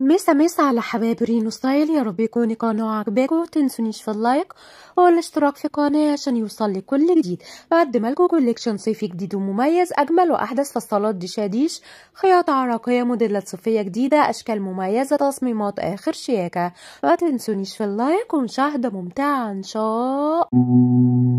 مسا مسا على حبايب رينو style. يا رب يكون القناة عجباكم تنسونيش في ال like والاشتراك في القناة عشان يوصل لي كل جديد. بقدم لكم collection صيفي جديد ومميز أجمل وأحدث فصالات دشاديش خياطة عراقية موديلات صيفية جديدة أشكال مميزة تصميمات آخر شياكة. ما تنسونيش في ال like ومشاهدة ممتعة إن شاء الله.